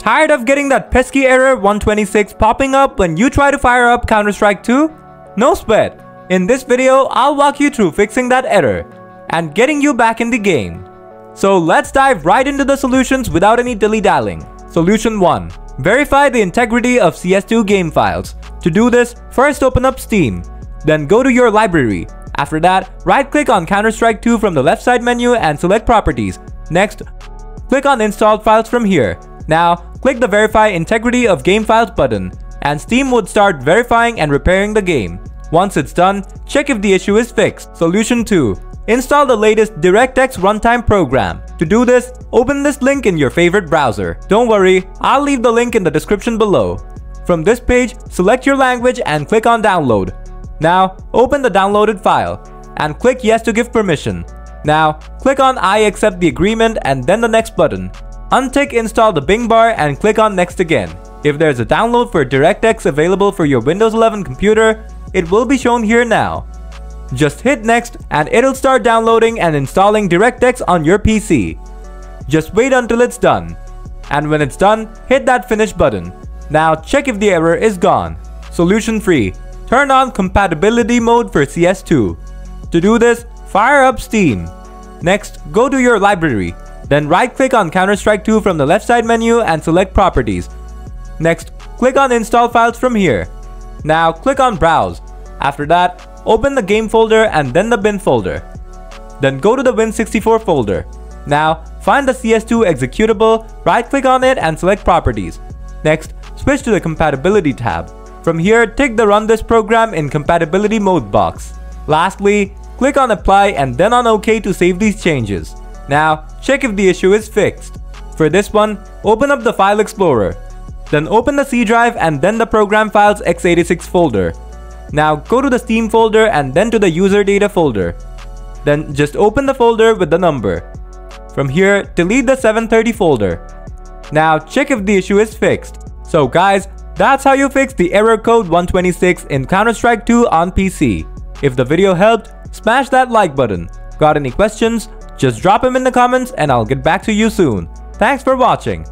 Tired of getting that pesky error 126 popping up when you try to fire up Counter-Strike 2? No sweat. In this video, I'll walk you through fixing that error and getting you back in the game. So let's dive right into the solutions without any dilly-dallying. Solution 1. Verify the integrity of CS2 game files. To do this, first open up Steam. Then go to your library. After that, right-click on Counter-Strike 2 from the left side menu and select Properties. Next, click on Installed Files from here. Now, click the Verify Integrity of Game Files button, and Steam would start verifying and repairing the game. Once it's done, check if the issue is fixed. Solution 2. Install the latest DirectX runtime program. To do this, open this link in your favorite browser. Don't worry, I'll leave the link in the description below. From this page, select your language and click on download. Now, open the downloaded file and click yes to give permission. Now, click on I accept the agreement and then the next button. Untick install the Bing bar and click on next again. If there's a download for DirectX available for your Windows 11 computer, it will be shown here now. Just hit next and it'll start downloading and installing DirectX on your PC. Just wait until it's done. And when it's done, hit that finish button. Now check if the error is gone. Solution 3. Turn on compatibility mode for CS2. To do this, fire up Steam. Next, go to your library. Then right click on Counter-Strike 2 from the left side menu and select Properties. Next, click on Install Files from here. Now click on Browse. After that, open the game folder and then the bin folder. Then go to the Win64 folder. Now, find the CS2 executable, right click on it and select Properties. Next, switch to the Compatibility tab. From here, tick the Run this program in Compatibility mode box. Lastly, click on Apply and then on OK to save these changes. Now, check if the issue is fixed. For this one, open up the File Explorer. Then open the C drive and then the Program Files x86 folder. Now go to the Steam folder and then to the user data folder. Then just open the folder with the number. From here, delete the 730 folder. Now check if the issue is fixed. So guys, that's how you fix the error code 126 in Counter-Strike 2 on PC. If the video helped, smash that like button. Got any questions? Just drop them in the comments and I'll get back to you soon. Thanks for watching.